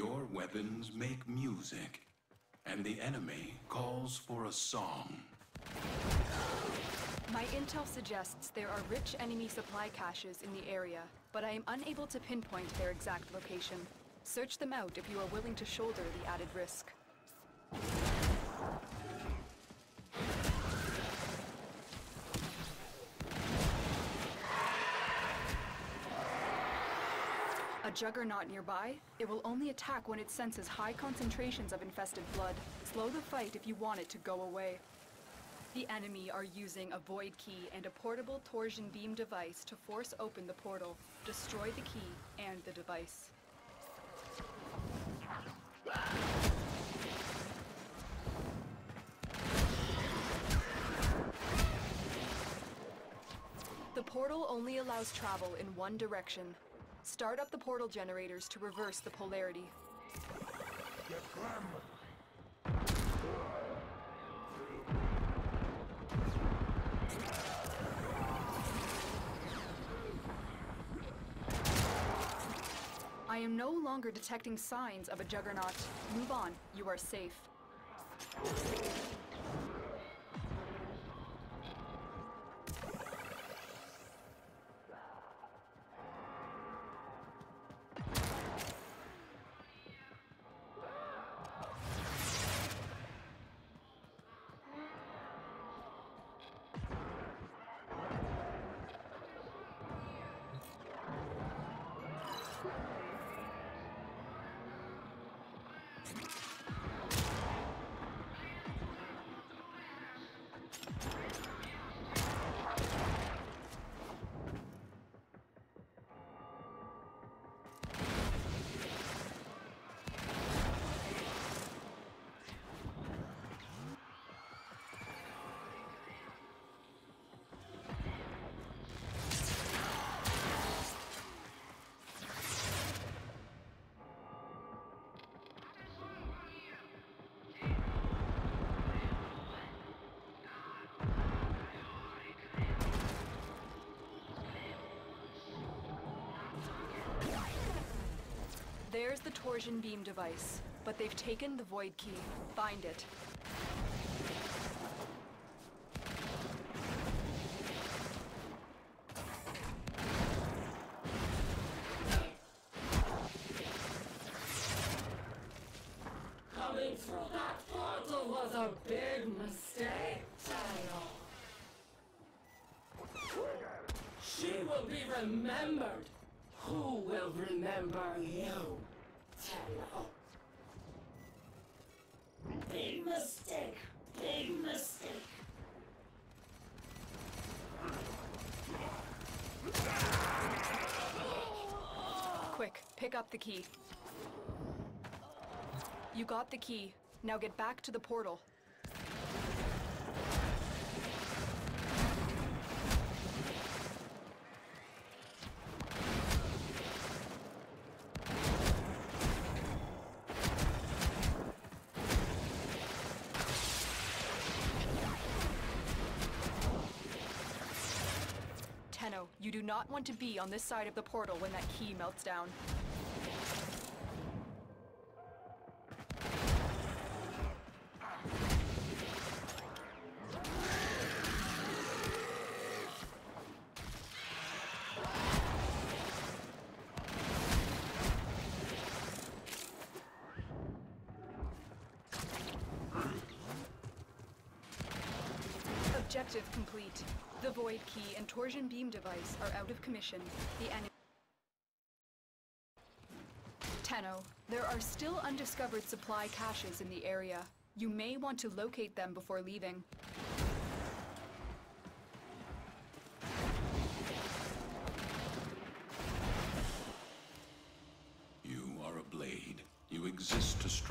Your weapons make music, and the enemy calls for a song. My intel suggests there are rich enemy supply caches in the area, but I am unable to pinpoint their exact location. Search them out if you are willing to shoulder the added risk. A juggernaut nearby? It will only attack when it senses high concentrations of infested blood. Slow the fight if you want it to go away. The enemy are using a void key and a portable torsion beam device to force open the portal. Destroy the key and the device. The portal only allows travel in one direction. Start up the portal generators to reverse the polarity. I am no longer detecting signs of a juggernaut. Move on. You are safe. There's the torsion beam device, but they've taken the void key. Find it. Coming through that portal was a big mistake, Daniel. She will be remembered. Who will remember you? Big mistake. Big mistake. Quick, pick up the key. You got the key. Now get back to the portal. You do not want to be on this side of the portal when that key melts down. Objective complete. The Void Key and Torsion Beam device are out of commission. The enemy... Tenno, there are still undiscovered supply caches in the area. You may want to locate them before leaving. You are a blade. You exist to strike.